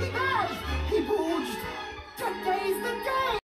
because people